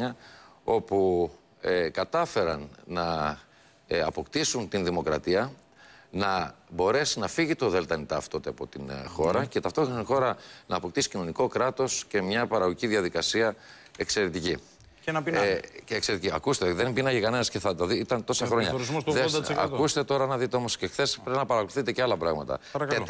χρόνια, όπου ε, κατάφεραν να ε, αποκτήσουν την δημοκρατία, να μπορέσει να φύγει το ΔΝΤ τότε από την ε, χώρα και ταυτόχρονα η χώρα να αποκτήσει κοινωνικό κράτος και μια παραγωγική διαδικασία εξαιρετική. Και να πεινάνε. Ε, και εξαιρετική. Ακούστε, δεν πίναγε κανένας και θα το δει. Ήταν τόσα χρόνια. πληθωρισμός του Δες, 80%. ακούστε τώρα να δείτε όμως και χθες πρέπει να παρακολουθείτε και άλλα πράγματα. Παρακαλώ.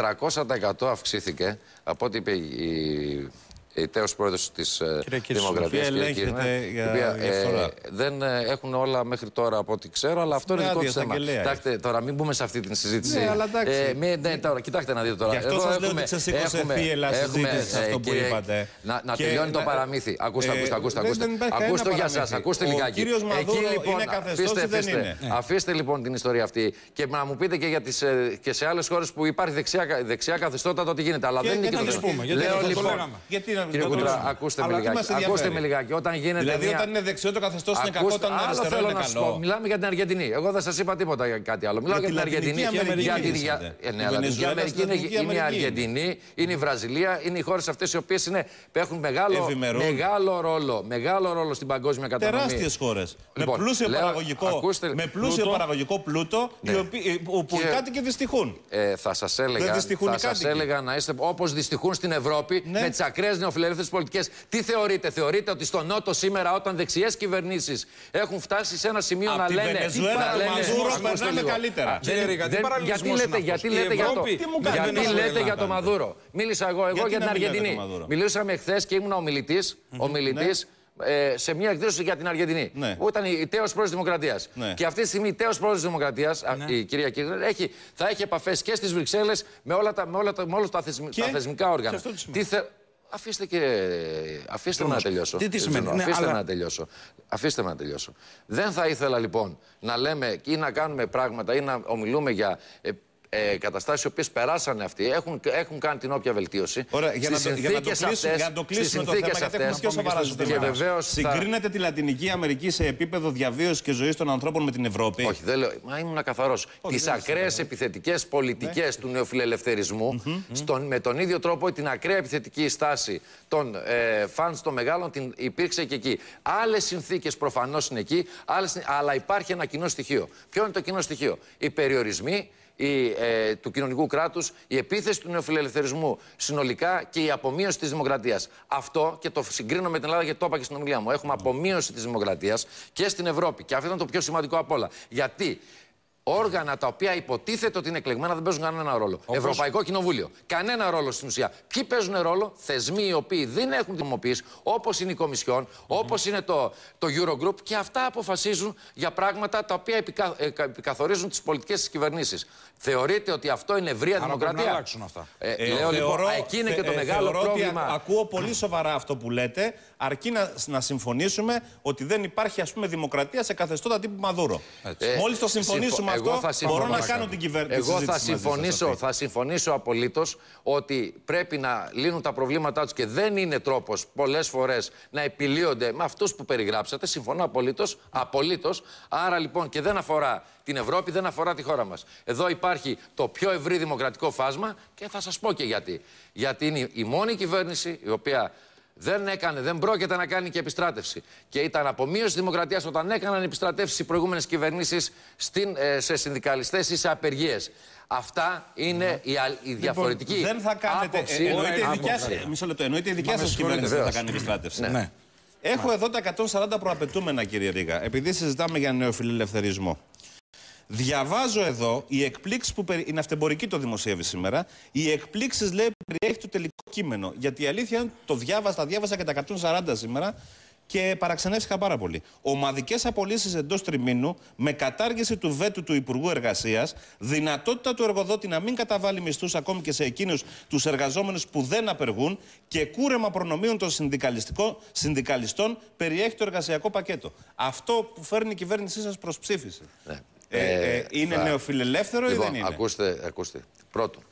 400% αυξήθηκε από ό,τι είπε η, η τέος πρόεδρος της ε, Κυρία Κύρσου, Δημοκρατίας. η οποία κυρία ελέγχεται Κύρνα, για η οποία, διαφθορά. δεν ε, έχουν όλα μέχρι τώρα από ό,τι ξέρω, αλλά αυτό είναι Ναι, δικό άδεια τους θέμα. εισαγγελέα Κοιτάξτε, τώρα μην μπούμε σε αυτή την συζήτηση. Ναι, αλλά εντάξει. Ε, μη- ναι, τώρα, κοιτάξτε να δείτε τώρα. Γι' αυτό Εδώ σας λέω έχουμε- ότι ξεσήκωσε έχουμε- θύελα έχουμε, συζήτηση ε, αυτό που κύριε, είπατε. Να, να Και τελειώνει το να- παραμύθι. Ακούστε, Ε, ακούστε, ακούστε. δεν- ακούστε. δεν υπάρχει Ακούστε κανένα για σας, παραμύθι. ακούστε Ο λιγάκι. κύριος Μαδούρο είναι καθεστώς αφήστε, ή δεν αφήστε, είναι; Ναι. αφήστε λοιπόν την ιστορία αυτή και να μου πείτε και, για τις, ε, και σε άλλες χώρες που υπάρχει δεξιά, δεξιά καθεστώτα το τι γίνεται. Αλλά Και- δεν είναι και και να το τις θέμα. πούμε, γιατί Λέω αυτό το λοιπόν, λέγαμε. Γιατί να Κύριε το Κουντρά, τονίσουμε. ακούστε με Αλλά τι λιγάκι. μας Ακούστε ενδιαφέρει. με λιγάκι. Όταν γίνεται Δηλαδή, μια... όταν είναι δεξιό το καθεστώς είναι κακό, Ακούστε, όταν είναι άλλο αριστερό θέλω είναι να σου πω. καλό. Μιλάμε για την Αργεντινή. Εγώ δεν σας είπα τίποτα για κάτι άλλο. Μιλάω Για για, τη την Αργεντινή. Λατινική Αμερική για την- για- μιλήσατε. Ε, ναι, Η αλλά την Βενεζουέλα Αμερική στην είναι, Λατινική είναι η Αμερική. Αργεντινή, είναι η Βραζιλία, είναι οι χώρες αυτές οι οποίες έχουν μεγάλο, Ευημερούν. μεγάλο, ρόλο, μεγάλο ρόλο στην παγκόσμια κατανομή. Τεράστιες χώρες. Λοιπόν, με πλούσιο, λέω, παραγωγικό, ακούστε, με πλούσιο πλούτο. παραγωγικό πλούτο, Ναι. οι οποίοι, που, που Και- οι κάτοικοι δυστυχούν. Ε, θα σας έλεγα, δυστυχούν οι θα σας κάτοικοι. έλεγα να είστε όπως δυστυχούν στην Ευρώπη Ναι. με τι ακραίε νεοφιλελεύθερε πολιτικές. Τι θεωρείτε, θεωρείτε ότι στο Νότο σήμερα, όταν δεξιές κυβερνήσεις έχουν φτάσει σε ένα σημείο Απ' να τη λένε. Βενεζουέλα, να του λένε- Μαδούρο ακούστε περνάμε λίγο. καλύτερα. Α, Κύριε Ρίγα, τι δεν- παραλληλισμός γιατί λέτε, είναι γιατί αυτός. λέτε Η για το, Ευρώπη, τι μου κάνει γιατί Βενεζουέλα λέτε για το κάνετε. Μαδούρο. Μίλησα εγώ, εγώ Γιατί για να την μην λέτε Αργεντινή. το Μαδούρο. Μιλούσαμε χθε και ήμουν ομιλητής ομιλητής, ε, σε μια εκδήλωση για την Αργεντινή. Ναι. Που ήταν η τέος πρόεδρος Δημοκρατίας. Ναι. Και αυτή τη στιγμή η τέος πρόεδρος Δημοκρατίας, Ναι. η κυρία Κίρνερ, έχει, θα έχει επαφές και στις Βρυξέλλες με όλα τα, με όλα τα, με όλα τα, θεσμ- Και- τα θεσμικά όργανα. και αυτό τι σημαίνει. Τι θε... Αφήστε και. Αφήστε με να τελειώσω. Τι- τι σημαίνει, Ζωνό, ναι, Αφήστε αλλά- με να τελειώσω. Αφήστε με να τελειώσω. Δεν θα ήθελα λοιπόν να λέμε ή να κάνουμε πράγματα ή να ομιλούμε για. Ε, ε, καταστάσεις οι οποίες περάσανε αυτοί έχουν, έχουν κάνει την όποια βελτίωση. Ωραία, για να, Στις το, για να το συνθήκες κλείσουμε, αυτές- για να το στις κλείσουμε το θέμα, συνθήκες γιατί έχουμε αυτές- πιο σοβαρά Και ζητήματα. βεβαίως θα- Συγκρίνεται τη Λατινική Αμερική σε επίπεδο διαβίωσης και ζωής των ανθρώπων με την Ευρώπη; Όχι, δεν λέω. Μα ήμουν καθαρός. Τις ακραίες επιθετικές πολιτικές του νεοφιλελευθερισμού, στον, με τον ίδιο τρόπο την ακραία επιθετική στάση των ε, φαν των μεγάλων την υπήρξε και εκεί. Άλλες συνθήκες προφανώς είναι εκεί, άλλες, είναι- αλλά υπάρχει ένα κοινό στοιχείο. Ποιο είναι το κοινό στοιχείο, Οι περιορισμοί η, ε, του κοινωνικού κράτους, η επίθεση του νεοφιλελευθερισμού συνολικά και η απομείωση της δημοκρατίας. Αυτό και το συγκρίνω με την Ελλάδα γιατί το είπα και στην ομιλία μου. Έχουμε απομείωση της δημοκρατίας και στην Ευρώπη. Και αυτό ήταν το πιο σημαντικό απ' όλα. Γιατί όργανα τα οποία υποτίθεται ότι είναι εκλεγμένα δεν παίζουν κανένα ρόλο. Ευρωπαϊκό Κοινοβούλιο. Κανένα ρόλο στην ουσία. Ποιοι παίζουν ρόλο, θεσμοί οι οποίοι δεν έχουν δημοποιήσει, όπως είναι η Κομισιόν, όπως είναι το, το Eurogroup και αυτά αποφασίζουν για πράγματα τα οποία επικα, ε, κα- επικαθορίζουν τις πολιτικές της κυβερνήσεις. Θεωρείτε ότι αυτό είναι ευρεία Άρα πρέπει δημοκρατία; να αλλάξουν αυτά. Ε, Ε, λέω λοιπόν, θεωρώ- α, εκεί είναι και το θε- ε, μεγάλο θεωρώ ότι πρόβλημα. α- ακούω πολύ σοβαρά αυτό που λέτε, αρκεί να, να συμφωνήσουμε ότι δεν υπάρχει ας πούμε δημοκρατία σε καθεστώτα τύπου Μαδούρο. Ε, Μόλις το συμφωνήσουμε συμφω- αυτό, εγώ θα συμφωνώ. μπορώ να κάνω την κυβέρνηση. Εγώ θα συζήτηση μαζί σας συμφωνήσω, αυτή. θα συμφωνήσω απολύτως ότι πρέπει να λύνουν τα προβλήματά τους και δεν είναι τρόπος πολλές φορές να επιλύονται με αυτούς που περιγράψατε. Συμφωνώ απολύτως. Απολύτως. Άρα λοιπόν και δεν αφορά την Ευρώπη, δεν αφορά τη χώρα μας. Εδώ υπάρχει το πιο ευρύ δημοκρατικό φάσμα και θα σας πω και γιατί. Γιατί είναι η μόνη κυβέρνηση η οποία δεν έκανε, δεν πρόκειται να κάνει και επιστράτευση. Και ήταν απομείωση δημοκρατίας όταν έκαναν επιστρατεύσει οι προηγούμενες κυβερνήσεις σε συνδικαλιστές ή σε απεργίες. Αυτά είναι η, α- η διαφορετική. Λοιπόν, δεν θα κάνετε. άποψη. ε, εννοείται η άποψη. δικιά σας- Μισό λεπτό. Εννοείται η δικιά Μα σα με συγχωρείτε, κυβέρνηση δεν θα βεβαίως. κάνει επιστράτευση. Ναι. Ναι. Έχω εδώ τα 140 προαπαιτούμενα, κύριε Ρίγα, επειδή συζητάμε για νεοφιλελευθερισμό. Διαβάζω εδώ οι εκπλήξεις που. περι- Είναι αυτεμπορική το δημοσίευε σήμερα. Οι εκπλήξεις λέει που περιέχει το τελικό κείμενο. Γιατί η αλήθεια είναι το διάβασα, τα διάβασα και τα 140 σήμερα και παραξενεύτηκα πάρα πολύ. Ομαδικές απολύσεις εντός τριμήνου με κατάργηση του βέτου του Υπουργού Εργασίας, δυνατότητα του εργοδότη να μην καταβάλει μισθούς ακόμη και σε εκείνους τους εργαζόμενους που δεν απεργούν και κούρεμα προνομίων των συνδικαλιστικών- συνδικαλιστών περιέχει το εργασιακό πακέτο. Αυτό που φέρνει η κυβέρνησή σας προς ψήφιση. Ναι. Ε, ε, είναι θα- νεοφιλελεύθερο ή Λοιπόν, δεν είναι; ακούστε, ακούστε. Πρώτον,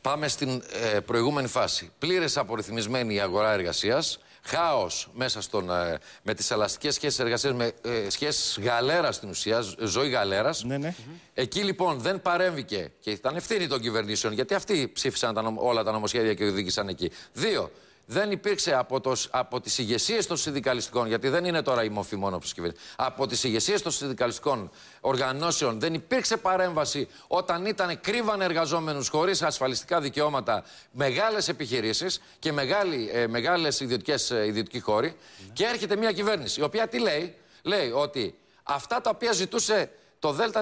πάμε στην ε, προηγούμενη φάση. Πλήρες απορριθμισμένη η αγορά εργασίας. Χάος μέσα στον, ε, με τις ελαστικές σχέσεις εργασίας, με ε, σχέσεις γαλέρας στην ουσία, ζ- ζωή γαλέρας. Ναι, ναι. Εκεί λοιπόν δεν παρέμβηκε και ήταν ευθύνη των κυβερνήσεων, γιατί αυτοί ψήφισαν τα νομ- όλα τα νομοσχέδια και οδήγησαν εκεί. Δύο, δεν υπήρξε από, το, από τις ηγεσίες των συνδικαλιστικών, γιατί δεν είναι τώρα η μορφή μόνο που κυβέρνηση, από τις ηγεσίες των συνδικαλιστικών οργανώσεων δεν υπήρξε παρέμβαση όταν ήταν κρύβαν εργαζόμενους χωρίς ασφαλιστικά δικαιώματα μεγάλες επιχειρήσεις και μεγάλη, ε, μεγάλες ιδιωτικές, ε, ιδιωτικοί χώροι και έρχεται μια κυβέρνηση η οποία τι λέει, λέει ότι αυτά τα οποία ζητούσε το ΔΝΤ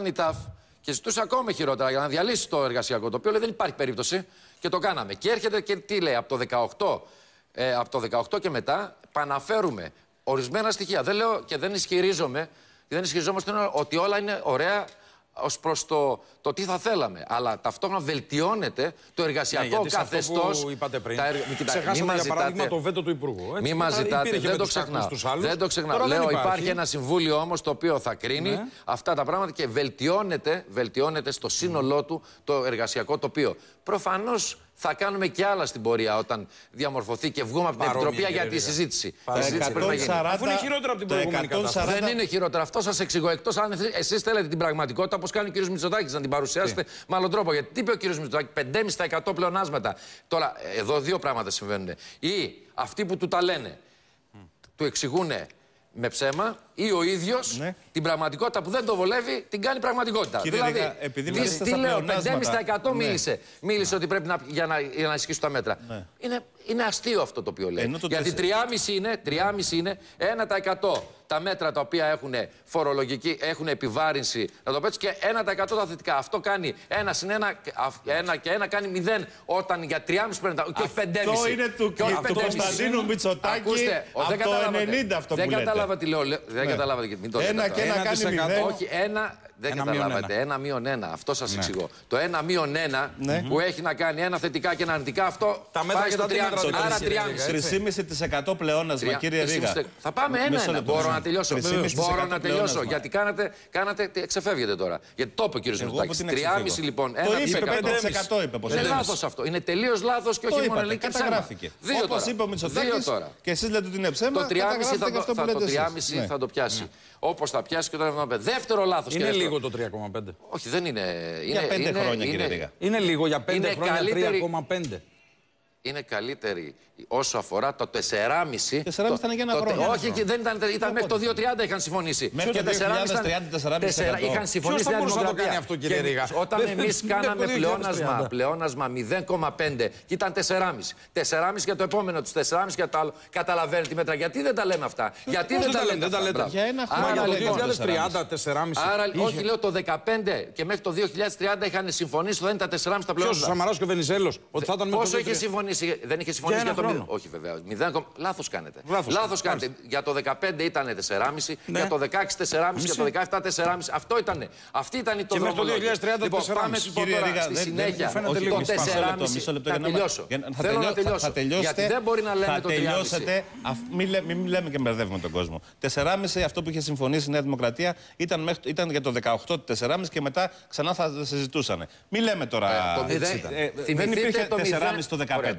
και ζητούσε ακόμα χειρότερα για να διαλύσει το εργασιακό τοπίο. Λέει δεν υπάρχει περίπτωση και το κάναμε. Και έρχεται και τι λέει, από το 18, ε, από το 18 και μετά παναφέρουμε ορισμένα στοιχεία. Δεν λέω και δεν ισχυρίζομαι, δεν ισχυριζόμαστε ότι όλα είναι ωραία ως προς το, το τι θα θέλαμε. Αλλά ταυτόχρονα βελτιώνεται το εργασιακό ναι, καθεστώ. που είπατε πριν. Τα... Ξεχάσαμε για παράδειγμα το βέτο του Υπουργού. Μη μα ζητάτε, δεν το ξεχνάω. Δεν το ξεχνάω. Λέω, υπάρχει. υπάρχει ένα συμβούλιο όμως το οποίο θα κρίνει ναι. αυτά τα πράγματα και βελτιώνεται, βελτιώνεται στο σύνολό του το εργασιακό τοπίο. Προφανώς θα κάνουμε και άλλα στην πορεία όταν διαμορφωθεί και βγούμε από την Επιτροπή για τη συζήτηση. Η συζήτηση πρέπει να γίνει. Αφού είναι χειρότερο από την προηγούμενη κατάσταση. Δεν είναι χειρότερο. Αυτό σας εξηγώ. Εκτός αν εσείς θέλετε την πραγματικότητα, όπως κάνει ο κ. Μητσοτάκης, να την παρουσιάσετε με άλλον τρόπο. Γιατί τι είπε ο κ. Μητσοτάκης, 5,5% πλεονάσματα. Τώρα, εδώ δύο πράγματα συμβαίνουν. Ή αυτοί που του τα λένε, του εξηγούν με ψέμα ή ο ίδιος ναι. την πραγματικότητα που δεν το βολεύει την κάνει πραγματικότητα. Κύριε δηλαδή, Ρίγα, επειδή τι, τι λέω, 5,5% ναι. μίλησε. Μίλησε ότι πρέπει να, για να, για να ισχύσουν τα μέτρα. Ναι. Είναι, είναι αστείο αυτό το οποίο λέει. Γιατί 3,5 είναι, 3,5 είναι 1% τα μέτρα τα οποία έχουν φορολογική, έχουν επιβάρυνση, να το πω έτσι, και 1% τα θετικά. Αυτό κάνει ένα συν ένα, ένα και ένα κάνει 0 όταν για 3,5 πρέπει να και όχι 5,5. Αυτό είναι του, του Κωνσταντίνου Μητσοτάκη. Ακούστε, από το 90 αυτό που λέτε. Δεν κατάλαβα τι λέω. Δεν ναι. καταλάβατε. Μην το ένα και ένα κάνει 0. Όχι, ένα δεν ένα καταλάβατε. Ένα μείον ένα. Αυτό σας ναι. εξηγώ. Το ένα μείον ένα ναι. που έχει να κάνει ένα θετικά και ένα αρνητικά, αυτό τα μέτρα πάει στο 3,5. Άρα 3,5% πλεόνασμα, κύριε Ρίγα. Θα πάμε ένα-ένα. Μπορώ να τελειώσω. Μπορώ να τελειώσω. Γιατί κάνατε, κάνατε, ξεφεύγετε τώρα. Γιατί το είπε ο κύριος Μητσοτάκης. 3,5 λοιπόν. Το είπε 5% είπε. Είναι λάθος αυτό. Είναι τελείως λάθος και όχι μόνο ελληνική Καταγράφηκε. Όπως είπε ο Μητσοτάκης. Και εσείς λέτε ότι είναι ψέμα. Το 3,5 θα το πιάσει. Όπως θα πιάσει και το 75. Δεύτερο λάθος. Είναι λίγο το 3,5. Όχι, δεν είναι. Για 5 χρόνια, κύριε Ρίγα. Είναι λίγο για 5 χρόνια 3,5 είναι καλύτερη όσο αφορά το 4,5. 4,5 ήταν για ένα χρόνο. Όχι, δεν ήταν, ήταν μέχρι το 2,30 είχαν συμφωνήσει. Μέχρι το 2030, Είχαν συμφωνήσει στην Δημοκρατία. το κάνει αυτό, κύριε Ρίγα. Όταν εμείς κάναμε πλεόνασμα, πλεόνασμα 0,5 και ήταν 4,5. 4,5 για το επόμενο τους, 4,5 για το άλλο. Καταλαβαίνετε τι μέτρα. Γιατί δεν τα λέμε αυτά; Γιατί δεν τα λέμε. Για ένα χρόνο. Για το 2030, 4,5. Άρα, όχι, λέω το 2015 και μέχρι το 2030 είχαν συμφωνήσει ότι δεν ήταν 4,5 τα πλεόνασμα. Ποιος, ο Σαμαράς και ο Βενιζέλος, ότι θα ήταν με Πόσο είχε συμφωνήσει συμφωνήσει, δεν είχες συμφωνήσει για, για το χρόνο. Όχι βέβαια. 0, λάθος κάνετε. Λάθος, λάθος κάνετε. Για το 15 ήταν 4,5, ναι. για το 16 4,5, για το 17 4,5. Αυτό ήταν. Αυτή ήταν η το Και μέχρι το 2030 λοιπόν, πάμε λοιπόν τώρα στη συνέχεια. Το 4,5 θα τελειώσω. Θέλω να τελειώσω. Γιατί δεν μπορεί να λέμε το 3,5. Μην λέμε και μπερδεύουμε τον κόσμο. 4,5 αυτό που είχε συμφωνήσει η Νέα Δημοκρατία ήταν για το 18 4,5 και μετά ξανά θα συζητούσαν. Μην λέμε τώρα. Δεν υπήρχε 4,5 το 15. Ωραία,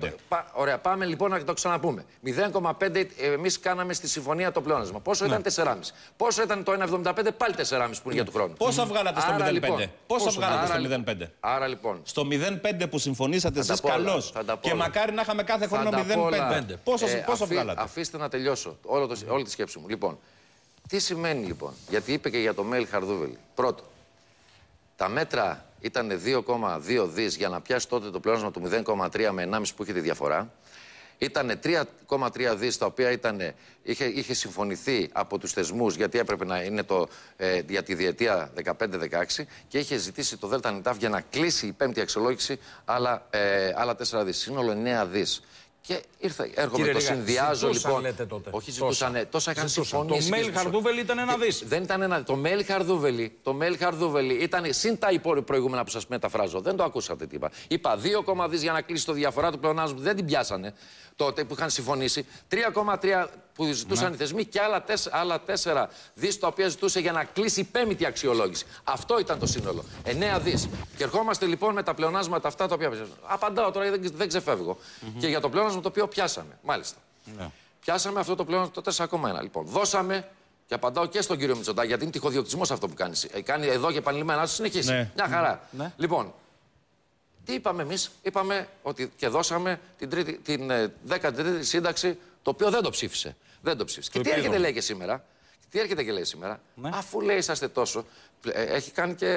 ωραία, πάμε λοιπόν να το ξαναπούμε. 0,5 εμείς κάναμε στη συμφωνία το πλεόνασμα. Πόσο ναι. ήταν 4,5. Πόσο ήταν το 1,75 πάλι 4,5 που είναι για του χρόνου. Πόσα βγάλατε στο 0,5. Λοιπόν, πόσα βγάλατε στο 0,5. Άρα λοιπόν. Στο 0,5 που συμφωνήσατε εσείς καλώς. Και μακάρι να είχαμε κάθε χρόνο 0,5. Πόσο, ε, πόσο αφή, βγάλατε; Αφήστε να τελειώσω όλο το, όλη τη σκέψη μου. Λοιπόν, τι σημαίνει λοιπόν, γιατί είπε και για το mail Χαρδούβελη. Πρώτο, τα μέτρα ήταν 2,2 δις για να πιάσει τότε το πλεόνασμα του 0,3 με 1,5 που είχε τη διαφορά. Ήταν 3,3 δις τα οποία ήταν, είχε, είχε συμφωνηθεί από τους θεσμούς γιατί έπρεπε να είναι το, ε, για τη διετία 15-16 και είχε ζητήσει το ΔΝΤ για να κλείσει η πέμπτη αξιολόγηση άλλα, ε, άλλα 4 δις. Σύνολο 9 δις. Και ήρθα, έρχομαι, Κύριε το συνδυάζω λοιπόν. Λέτε τότε. Όχι, ζητούσαν, τόσα, τόσα είχαν συμφωνήσει. Το mail Χαρδούβελη ήταν ένα δις. Δεν ήταν ένα. Το mail Χαρδούβελη, το mail Χαρδούβελη ήταν συν τα προηγούμενα που σας μεταφράζω. Δεν το ακούσατε τι είπα. Είπα 2,2 δις για να κλείσει το διαφορά του πλεονάσματο. Δεν την πιάσανε τότε που είχαν συμφωνήσει. 3,3 που ζητούσαν ναι. οι θεσμοί και άλλα 4, άλλα 4 δις τα οποία ζητούσε για να κλείσει η πέμπτη αξιολόγηση. Αυτό ήταν το σύνολο. 9 δις. Και ερχόμαστε λοιπόν με τα πλεονάσματα αυτά τα οποία πιάσαμε. Απαντάω τώρα, δεν, δεν ξεφεύγω. Mm -hmm. Και για το πλεονάσμα το οποίο πιάσαμε. Μάλιστα. Ναι. Πιάσαμε αυτό το πλεονάσμα το 4,1. Λοιπόν, δώσαμε και απαντάω και στον κύριο Μητσοτάκη, γιατί είναι τυχοδιοκτισμό αυτό που κάνεις. Ε, κάνει εδώ και επανειλημμένα, να συνεχίσει. Ναι. Μια χαρά. Ναι. Λοιπόν, Τι είπαμε εμείς, είπαμε ότι και δώσαμε την, τρίτη, την ε, 13η σύνταξη, το οποίο δεν το ψήφισε. Δεν το ψήφισε. Και τι έρχεται λέει και σήμερα. Τι έρχεται και λέει σήμερα, Ναι. αφού λέει είσαστε τόσο, ε, έχει κάνει και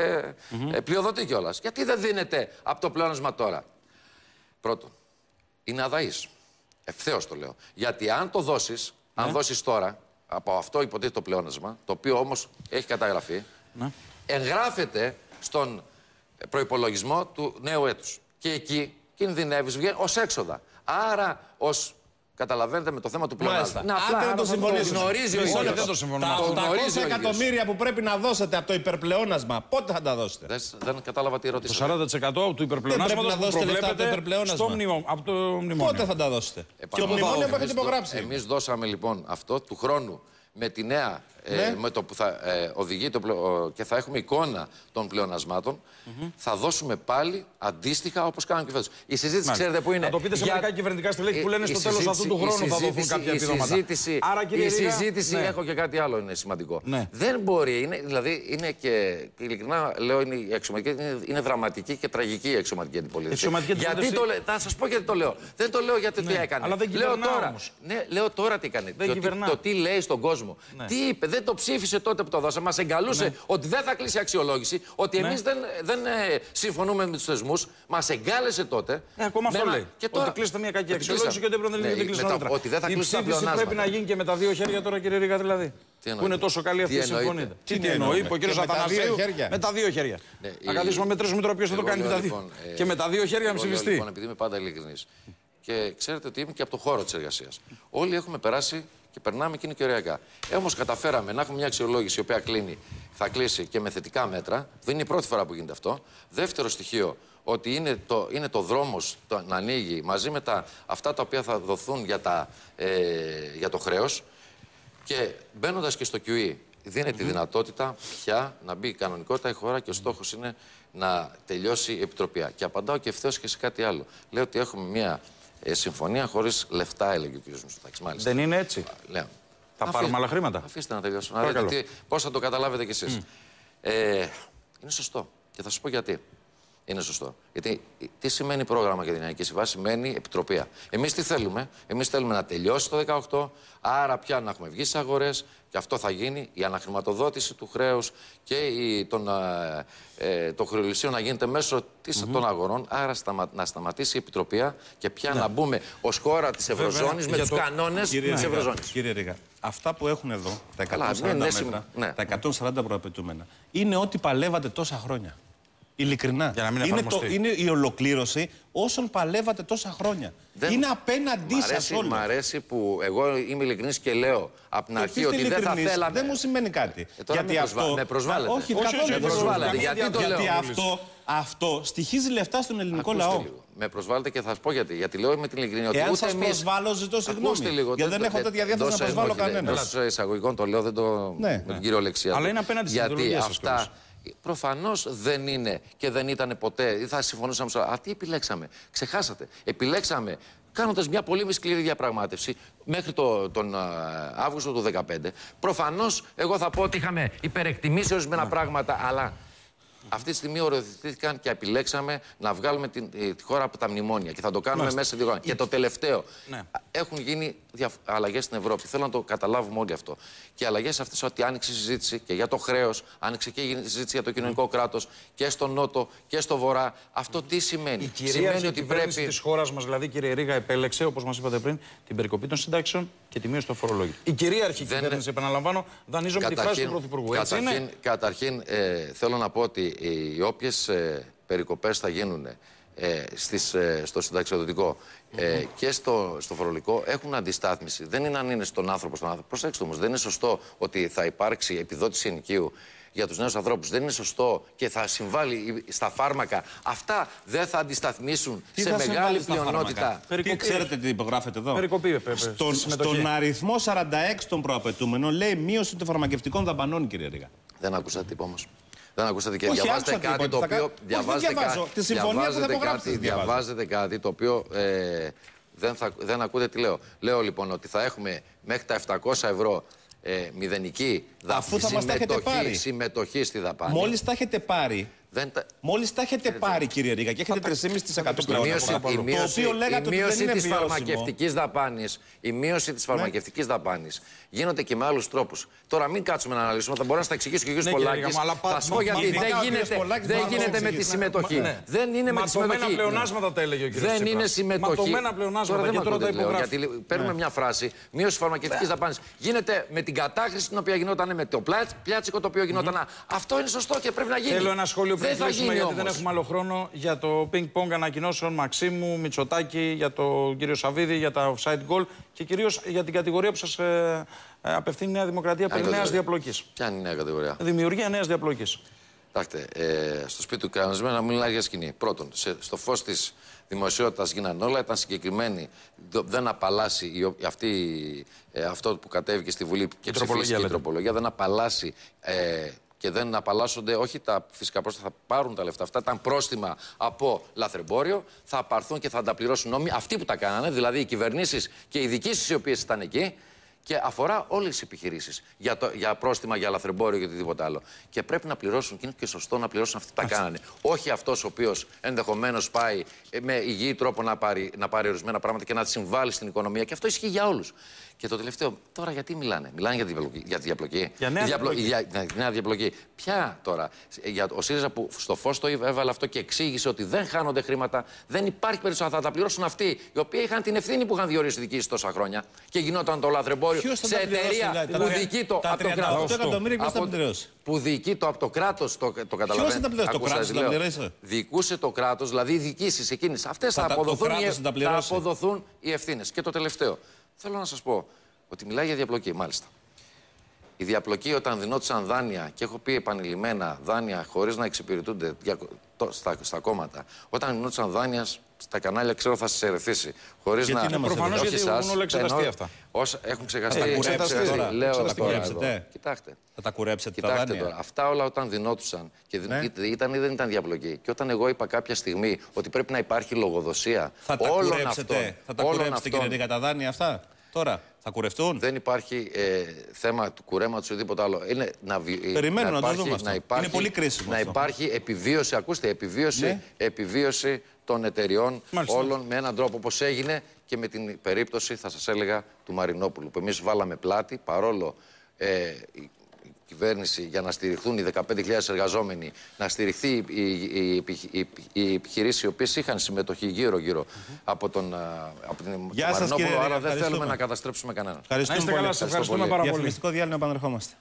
ε, πλειοδοτή κιόλας. Γιατί δεν δίνετε από το πλεόνασμα τώρα. Πρώτον, είναι αδαής. Ευθέως το λέω. Γιατί αν το δώσεις, αν δώσεις τώρα, από αυτό υποτίθεται το πλεόνασμα, το οποίο όμως έχει καταγραφεί, εγγράφεται στον προπολογισμό του νέου έτους. Και εκεί κινδυνεύεις, βγαίνεις ως έξοδα. Άρα, ως. Καταλαβαίνετε με το θέμα του Μάλιστα. πλεονάσματο. Άντε να το συμφωνήσουμε. γνωρίζει ο Μισό ίδιος. λεπτό, δεν το συμφωνώ. Τα Το γνωρίζει 800 ο ίδιος. εκατομμύρια που πρέπει να δώσετε από το υπερπλεόνασμα, πότε θα τα δώσετε; Δεν, δεν κατάλαβα τι Το ερώτηση. 40% του υπερπλεονάσματος να που δώσετε λεφτά από το προβλέπεται υπερπλεόνασμα. στο μνημο... από το μνημόνιο. Πότε θα τα δώσετε; Και ο μνημόνιο που έχετε υπογράψει. Εμείς δώσαμε λοιπόν αυτό του χρόνου με τη νέα. Ε, Ναι. με το που θα ε, οδηγεί το πλεο- ο- και θα έχουμε εικόνα των πλεονασματων θα δώσουμε πάλι αντίστοιχα όπως κάναμε και φέτος. Η συζήτηση, Μάλιστα. ξέρετε που είναι. Να το πείτε σε μερικά κυβερνητικά στελέχη που λένε η στο τέλος συζήτηση- αυτού του η χρόνου θα δοθούν συζήτηση- κάποια η επιδόματα. συζήτηση- Άρα, κύριε η Ρίγα, συζήτηση, ναι. έχω και κάτι άλλο είναι σημαντικό. Ναι. Δεν μπορεί, είναι, δηλαδή είναι και. Ειλικρινά λέω, είναι, η αξιωματική είναι, είναι δραματική και τραγική η αξιωματική αντιπολίτευση. Η αξιωματική γιατί αντιπολίτευση- το, λέ- θα σας πω γιατί το λέω. Δεν το λέω γιατί τι έκανε. αλλά δεν λέω κυβερνά τώρα. όμως. Ναι, λέω τώρα τι έκανε. Δεν το, κυβερνά. τι, το τι λέει στον κόσμο. Ναι. Τι είπε, δεν το ψήφισε τότε που το δώσαμε. Μας εγκαλούσε ότι δεν θα κλείσει η αξιολόγηση, ότι Ναι. εμείς δεν, δεν ε, συμφωνούμε με τους θεσμούς. Μας εγκάλεσε τότε. Ε, ακόμα με αυτό ένα- λέει. Και Ότι κλείσετε μια κακή αξιολόγηση και ότι πρέπει να Ναι, δεν κλείσει μετά, νωρίτερα. Ότι δεν θα Η κλείσει τα ψήφιση πρέπει πλεονάσματα. να γίνει και με τα δύο χέρια τώρα, κύριε Ρίγα, δηλαδή. που είναι εννοείται. τόσο καλή αυτή Τι η εννοείται. συμφωνία. Τι Τι, τι εννοούμε. εννοεί, είπε ο κύριος Και με τα δύο Αθανασίου. χέρια. Με τα δύο χέρια. Ναι, Να η- καθίσουμε να μετρήσουμε τώρα ποιο θα το Εγώ κάνει λέω, τα δύο. λοιπόν, ε, Και με τα δύο χέρια να εγώ λέω, ψηφιστεί. Λοιπόν, επειδή είμαι πάντα ειλικρινής. Και ξέρετε ότι είμαι και από το χώρο της εργασίας. Όλοι έχουμε περάσει και περνάμε και είναι και ωριακά. Ε, Όμως καταφέραμε να έχουμε μια αξιολόγηση η οποία κλείνει, θα κλείσει και με θετικά μέτρα. Δεν είναι η πρώτη φορά που γίνεται αυτό. Δεύτερο στοιχείο, ότι είναι το, είναι το δρόμος να ανοίγει μαζί με τα, αυτά τα οποία θα δοθούν για, τα, ε, για το χρέος. Και μπαίνοντας και στο QE, δίνεται τη δυνατότητα πια να μπει η κανονικότητα η χώρα και ο στόχος είναι να τελειώσει η επιτροπή. Και απαντάω και ευθέως και σε κάτι άλλο. Λέω ότι έχουμε μια ε, συμφωνία χωρίς λεφτά, έλεγε ο κ. Μητσοτάκης. Μάλιστα. Δεν είναι έτσι. Λέω. Θα πάρουμε άλλα χρήματα. Αφήστε να τελειώσω. Να Παρακαλώ. δείτε πώς θα το καταλάβετε κι εσείς. Ε, είναι σωστό. Και θα σας πω γιατί. Είναι σωστό. Γιατί ε, τι σημαίνει πρόγραμμα για την Ελληνική Συμβάση, σημαίνει επιτροπή. Εμείς τι θέλουμε, Εμείς θέλουμε να τελειώσει το 18, άρα πια να έχουμε βγει στι αγορές και αυτό θα γίνει η αναχρηματοδότηση του χρέους και η, των, ε, ε, το χρεολυσίο να γίνεται μέσω της, των αγορών. Άρα σταμα, να σταματήσει η επιτροπή και πια να μπούμε ως χώρα της Ευρωζώνης με για τους το- κανόνες της Κύριε Ρίγα, Ευρωζώνης. κύριε Ρίγα, αυτά που έχουν εδώ, τα 140 Καλά, ναι, ναι, μέτρα, ναι. τα 140 προαπαιτούμενα, είναι ό,τι παλεύατε τόσα χρόνια. Ειλικρινά. Για να μην είναι, εφαρμοστεί. είναι η ολοκλήρωση όσων παλεύατε τόσα χρόνια. Δεν- Είναι απέναντί Μ' σας αρέσει, όλοι. μ' αρέσει που εγώ είμαι ειλικρινής και λέω από την αρχή ότι δεν θα θέλαμε. Δεν μου σημαίνει κάτι. Ε, τώρα με προσβα- με προσβάλλετε. Όχι, Όχι, καθόλου όχι, δεν με προσβάλλετε. προσβάλλετε. Γιατί το γιατί λέω; αυτό, αυτό στοιχίζει λεφτά στον ελληνικό Ακούστε λαό. λίγο. Με προσβάλλετε και θα σας πω γιατί. Γιατί λέω με την ειλικρινή ότι Εάν ούτε σας εμείς- προσβάλλω, ζητώ συγγνώμη. Ακούστε λίγο. Γιατί δεν έχω τέτοια διάθεση να προσβάλλω κανέναν. Εντό εισαγωγικών το λέω, δεν το. Ναι. με την κυριολεξία. Αλλά του. είναι απέναντι στην Γιατί ιδεολογία σας αυτά. Προφανώς δεν είναι και δεν ήταν ποτέ. Ή θα συμφωνούσαμε. σε- Α, τι επιλέξαμε; Ξεχάσατε. Επιλέξαμε κάνοντας μια πολύ σκληρή διαπραγμάτευση μέχρι το, τον α, Αύγουστο του 2015. Προφανώς εγώ θα πω ότι είχαμε υπερεκτιμήσει ορισμένα πράγματα, αλλά αυτή τη στιγμή οριοθετήθηκαν και επιλέξαμε να βγάλουμε την, ε, τη χώρα από τα μνημόνια και θα το κάνουμε μέσα σε δύο χρόνια. Και το τελευταίο. Ναι. Έχουν γίνει διαφ- αλλαγές στην Ευρώπη. Θέλω να το καταλάβουμε όλοι αυτό. Και οι αλλαγές αυτές ότι άνοιξε η συζήτηση και για το χρέος, άνοιξε και η συζήτηση για το κοινωνικό κράτος και στο Νότο και στο Βορρά. Αυτό τι σημαίνει; Η σημαίνει κυρίαρχη ότι κυβέρνηση πρέπει. της χώρας μας, δηλαδή, κύριε Ρίγα, επέλεξε, όπως μας είπατε πριν, την περικοπή των συντάξεων και τη μείωση των φορολόγων. Η κυρίαρχη Δεν- κυβέρνηση, επαναλαμβάνω, δανείζω με τη φράση του Πρωθυπουργού. Έτσι καταρχήν, είναι; καταρχήν ε, θέλω να πω ότι οι όποιες ε, περικοπές θα γίνουν ε, στις, ε, στο συνταξιοδοτικό ε, και στο, στο φορολογικό έχουν αντιστάθμιση. Δεν είναι αν είναι στον άνθρωπο στον άνθρωπο. Προσέξτε όμως, δεν είναι σωστό ότι θα υπάρξει επιδότηση ενοικίου για τους νέους ανθρώπους. Δεν είναι σωστό και θα συμβάλλει στα φάρμακα. Αυτά δεν θα αντισταθμίσουν Τι σε θα μεγάλη συμβάλλει στα πλειονότητα. φάρμακα; Τι Περικοπή. ξέρετε τι υπογράφετε εδώ; Περικοπή, ε, ε, Στον, στη συμμετοχή. στον αριθμό 46 των προαπαιτούμενων λέει μείωση των φαρμακευτικών δαπανών, κύριε Ρίγα. Δεν ακούσατε τίποτα όμως. Δεν ακούσατε και Όχι, διαβάζετε άκουσα κάτι τίποτα. το Θα οποίο. κα- Όχι, δεν διαβάζετε διαβάζω. κα- Τη συμφωνία που θα διαβάζετε υπογράψετε, κάτι- διαβάζω. Διαβάζετε κάτι το οποίο ε, δεν, θα, δεν ακούτε τι λέω. Λέω λοιπόν ότι θα έχουμε μέχρι τα 700 ευρώ ε, μηδενική δα- Αφού θα μας τα έχετε συμμετοχή, πάρει. συμμετοχή στη δαπάνη. Μόλις τα έχετε πάρει, Δεν τα... Μόλις τα έχετε πάρει, κύριε Ρίγα, και έχετε 3,5% Η πλέον. μείωση, αγορά, η το μείωση, οποίο λέγατε η ότι μείωση δεν είναι της βιώσιμο. φαρμακευτικής δαπάνης, η μείωση της φαρμακευτικής δαπάνης γίνεται και με άλλους τρόπους. Τώρα μην κάτσουμε να αναλύσουμε, θα μπορώ να στα εξηγήσω και ο κ. Ναι, κύριε Πολάκης. Ρίκα, αλλά Θα πα- σου πω μα- γιατί ειδικά ο δεν κ. γίνεται, Πολάκης δεν μπορεί να γίνεται με τη εξηγήσει. συμμετοχή. Ναι. Δεν είναι με τη Ματωμένα συμμετοχή. πλεονάσματα τα έλεγε ο κ. Δεν Τσίπρας. είναι συμμετοχή. Ματωμένα πλεονάσματα Τώρα και δεν τώρα με τα ακούτε, λέω, υπογράφει. γιατί παίρνουμε μια φράση. Μείωση φαρμακευτικής δαπάνης. Γίνεται με την κατάχρηση την οποία γινόταν με το πλάτ- πιάτσικο το οποίο γινόταν. Αυτό είναι σωστό και πρέπει να γίνει. Θέλω ένα σχόλιο πριν Δεν θα κλείσουμε, γίνει γιατί δεν όμως. έχουμε άλλο χρόνο, για το ping-pong ανακοινώσεων Μαξίμου, Μητσοτάκη, για τον κύριο Σαββίδη, για τα offside goal και κυρίως για την κατηγορία που σας ε, ε, απευθύνει η Νέα Δημοκρατία περί νέας κατηγορία. διαπλοκής. Ποια είναι η νέα κατηγορία; Δημιουργία νέας διαπλοκής. Κοιτάξτε, ε, στο σπίτι του κανονισμένα να μιλάει για σκηνή. Πρώτον, σε, στο φως της δημοσιότητας γίνανε όλα, ήταν συγκεκριμένη. Δο- Δεν απαλλάσσει η, ο- αυτή, ε, αυτό που κατέβηκε στη Βουλή και τροπολογία, ψηφίστηκε η λέτε. τροπολογία, δεν απαλλάσσει ε, και δεν απαλλάσσονται όχι τα φυσικά πρόστιμα, θα πάρουν τα λεφτά αυτά. Ήταν πρόστιμα από λαθρεμπόριο, θα απαρθούν και θα τα πληρώσουν νόμοι. Αυτοί που τα κάνανε, δηλαδή οι κυβερνήσεις και οι διοικήσει οι οποίες ήταν εκεί, και αφορά όλες τις επιχειρήσεις για, το- για πρόστιμα, για λαθρεμπόριο και οτιδήποτε άλλο. Και πρέπει να πληρώσουν και είναι και σωστό να πληρώσουν αυτοί που τα κάνανε. Όχι αυτός ο οποίος ενδεχομένως πάει ε, με υγιή τρόπο να πάρει, να πάρει ορισμένα πράγματα και να συμβάλλει στην οικονομία. Και αυτό ισχύει για όλους. Και το τελευταίο, τώρα γιατί μιλάνε; Μιλάνε για τη διαπλοκή. Για, τη διαπλοκή. Για νέα Η διαπλο- διαπλοκή. για- ναι, νέα διαπλοκή. Ποια τώρα; Για ο ΣΥΡΙΖΑ που στο φως το έβαλε αυτό και εξήγησε ότι δεν χάνονται χρήματα, δεν υπάρχει περίπτωση θα τα πληρώσουν αυτοί οι οποίοι είχαν την ευθύνη που είχαν διορίσει διοικήσει τόσα χρόνια και γινόταν το λαθρεμπόριο Ποιος θα σε τα πληρώσει, εταιρεία δηλαδή, τα που τρε- διοικεί το τα από το 38 κράτος. εκατομμύρια ποιος θα Από- τα πληρώσει; Που διοικεί το από το κράτο, το, το καταλαβαίνετε. θα τα πληρώσει, το Ακούστε, κράτος θα τα λέω. πληρώσει; Διοικούσε το κράτος, δηλαδή οι διοικήσεις εκείνες. Αυτές θα, τα- το αποδοθούν, οι, κράτος θα τα θα πληρώσει; αποδοθούν οι ευθύνες. Και το τελευταίο. Θέλω να σας πω ότι μιλάει για διαπλοκή, μάλιστα. Η διαπλοκή όταν δινόντουσαν δάνεια, και έχω πει επανειλημμένα δάνεια χωρίς να εξυπηρετούνται δια- το- στα, στα κόμματα. Όταν δινόντουσαν δάνειας στα κανάλια, ξέρω θα σας ερεθίσει. Χωρίς Γιατί να. να μας Προφανώς όχι γιατί εσάς, έχουν όλα εξεταστεί εννοώ- αυτά. Όσα έχουν ξεχαστεί. τα έχουν κουρέψετε ξεχαστεί. τώρα. Λέω Ξέρετε τα τι τώρα κουρέψετε. εδώ. Κοιτάξτε. Θα τα κουρέψετε τα Κοιτάξτε δάνεια. τώρα, αυτά όλα όταν δινόντουσαν και δεν- Ναι. είτε ήταν ή δεν ήταν διαπλοκή. Και όταν εγώ είπα κάποια στιγμή ότι πρέπει να υπάρχει λογοδοσία Θα τα όλων κουρέψετε, αυτών, θα τα όλων κουρέψετε κύριε αυτών, Ρίγα τα δάνεια αυτά; Τώρα, θα κουρευτούν; δεν υπάρχει ε, θέμα του κουρέματος ή οτιδήποτε άλλο. Είναι να, βι- ε, Περιμένουμε να το υπάρχει, δούμε αυτό. να υπάρχει, Είναι πολύ κρίσιμο Να αυτό. υπάρχει επιβίωση, ακούστε, επιβίωση, Ναι. επιβίωση των εταιριών Μάλιστα. όλων με έναν τρόπο όπως έγινε και με την περίπτωση, θα σας έλεγα, του Μαρινόπουλου. Που εμείς βάλαμε πλάτη, παρόλο ε, η η κυβέρνηση για να στηριχθούν οι 15.000 εργαζόμενοι, να στηριχθεί η, η, η, επιχει- η, η επιχειρήση οι οποίες είχαν συμμετοχή γύρω-γύρω από τον, α, από την, τον Γεια σας, Μαρινόπουλο. κύριε Ρίγα, Άρα δεν θέλουμε ευχαριστούμε. να καταστρέψουμε κανέναν. Ευχαριστούμε Να είστε πολύ. καλά, σας ευχαριστούμε πολύ. πάρα πολύ. Διαφημιστικό διάλειμμα επανερχόμαστε.